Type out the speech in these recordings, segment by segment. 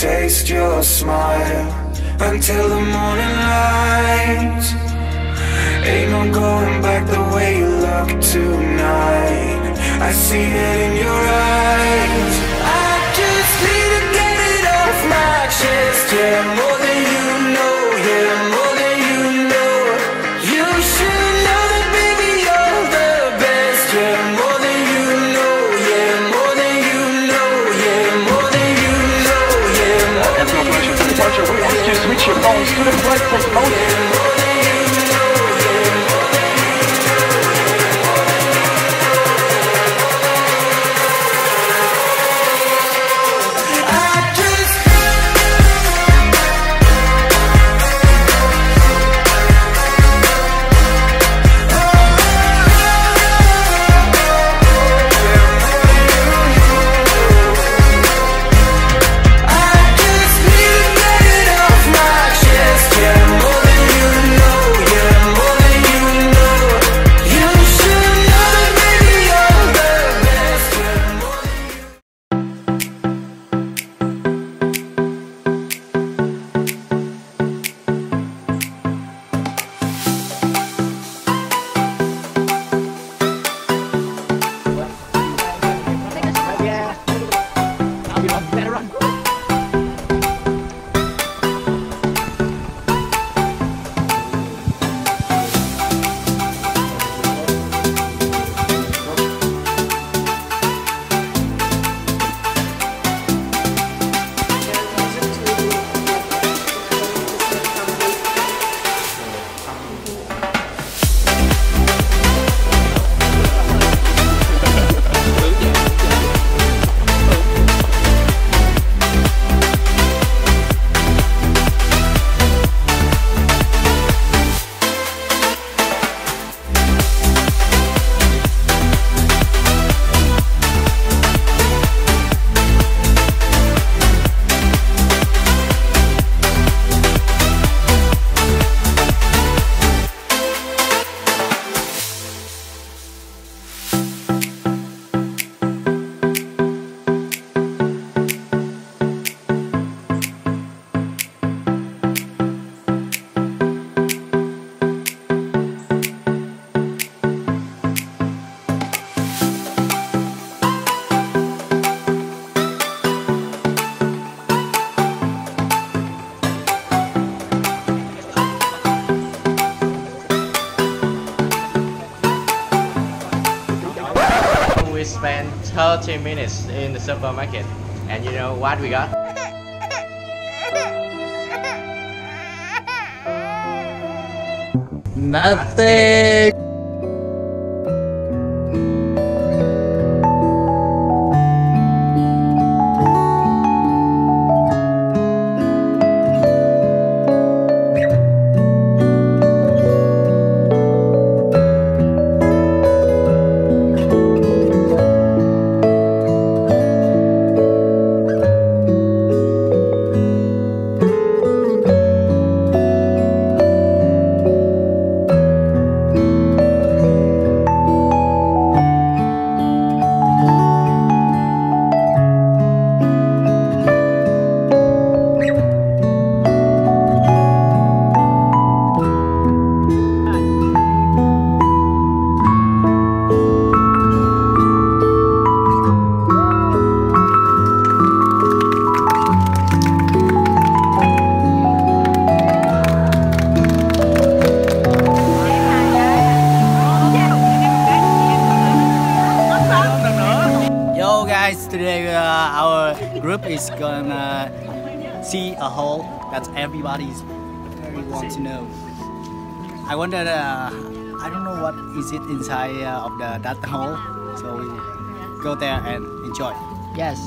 taste your smile until the morning light. Ain't no going back the way you look tonight. I see it in your eyes. I just need to get it off my chest. Yeah, more than you to the supermarket, and you know what we got? Nothing. Everybody's very want to know. I wonder, uh, I don't know what is it inside uh, of the that hole, so we go there and enjoy. Yes.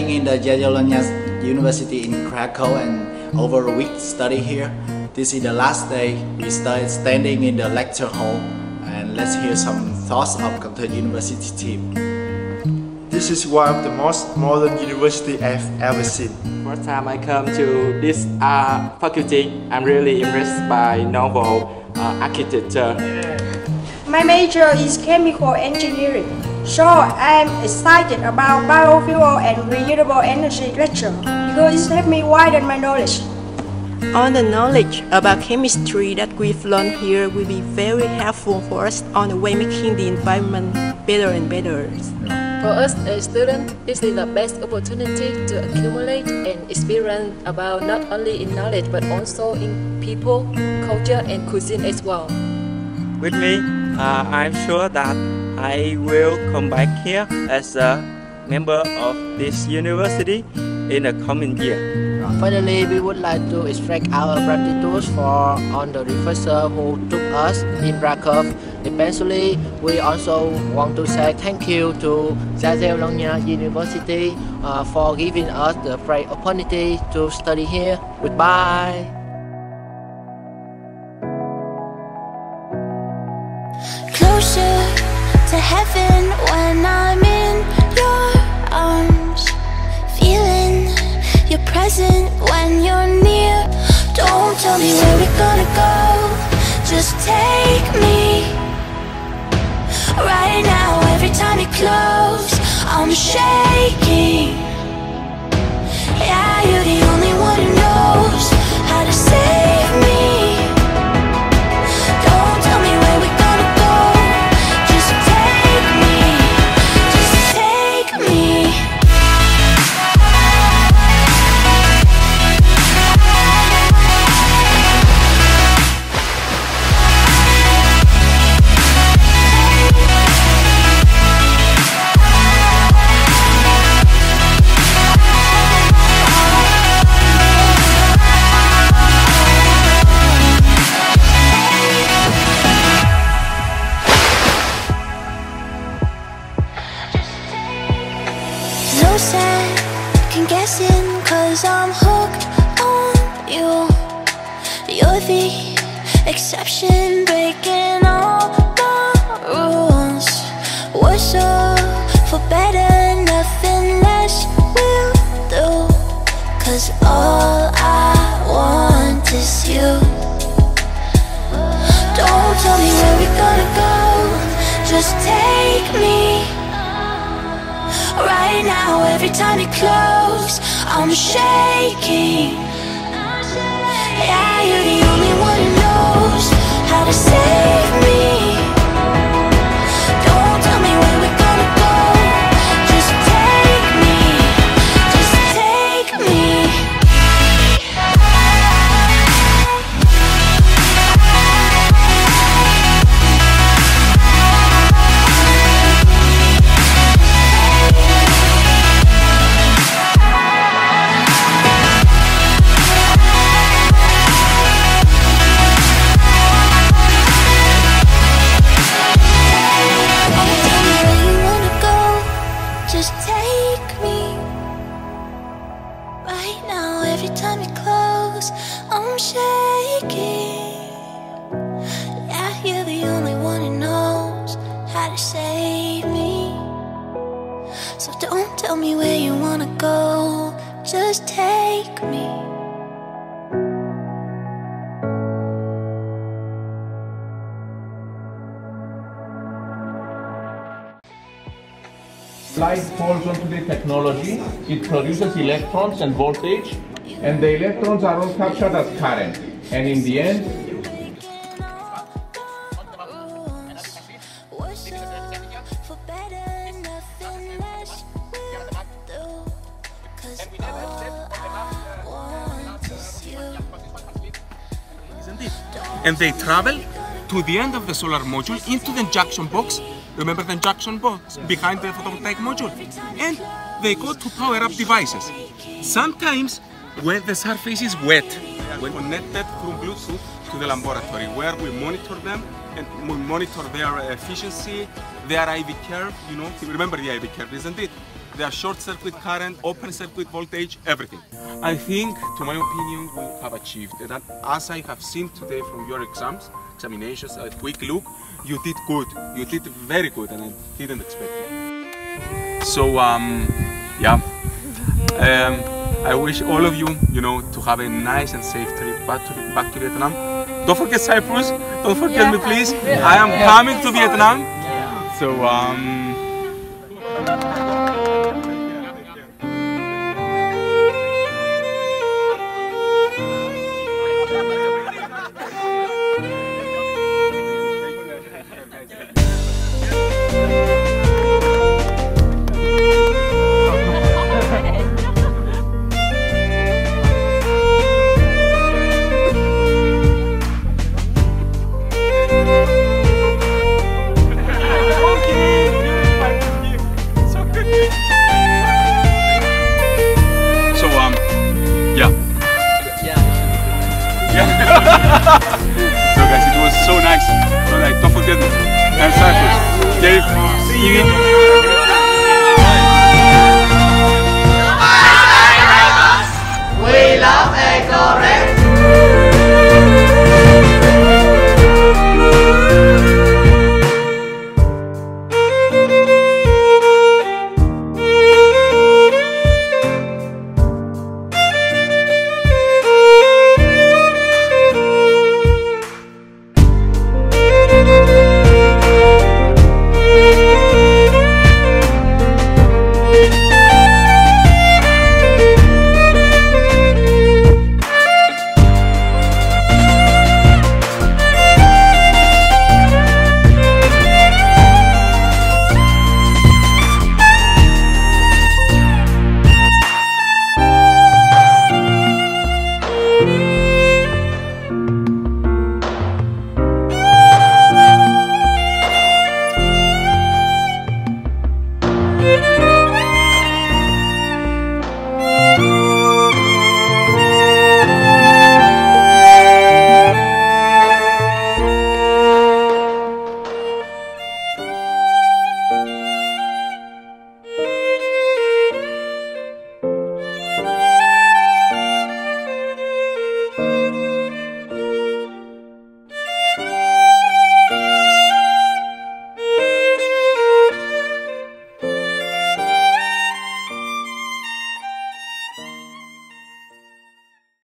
Standing in the Jagiellonian University in Krakow and over a week study here. This is the last day we started standing in the lecture hall and let's hear some thoughts of Cần University team. This is one of the most modern university I've ever seen. First time I come to this uh, faculty, I'm really impressed by novel uh, architecture. My major is chemical engineering, so I'm excited about biofuel and renewable energy lecture because it helped me widen my knowledge. All the knowledge about chemistry that we've learned here will be very helpful for us on the way making the environment better and better. For us as students, this is the best opportunity to accumulate and experience about not only in knowledge but also in people, culture and cuisine as well. With me, uh, I'm sure that I will come back here as a member of this university in the coming year. Finally, we would like to express our gratitude for all the professors who took us in Krakow. Especially, we also want to say thank you to Jagiellonia University uh, for giving us the great opportunity to study here. Goodbye. Just take me. Right now, every time you close, I'm shaking. Exception, breaking all my rules. What's up for better, nothing less will do. Cause all I want is you. Don't tell me where we're gonna go, just take me. Right now, every time you close, I'm shaking. Yeah, you're the only one save me. Tell me where you wanna go. Just take me. Light falls onto the technology, it produces electrons and voltage, and the electrons are all captured as current. And in the end, And they travel to the end of the solar module into the junction box. Remember the junction box behind the photovoltaic module? And they go to power up devices. Sometimes when the surface is wet, we're connected through Bluetooth to the laboratory where we monitor them and we monitor their efficiency, their IV curve, you know, remember the IV curve, isn't it? They are short circuit current, open circuit voltage, everything. I think, to my opinion, we have achieved that. As I have seen today from your exams, examinations, a quick look, you did good. You did very good, and I didn't expect it. So, um, yeah. Um, I wish all of you, you know, to have a nice and safe trip back to back to Vietnam. Don't forget Cyprus. Don't forget me, please. I am coming to Vietnam. So, um.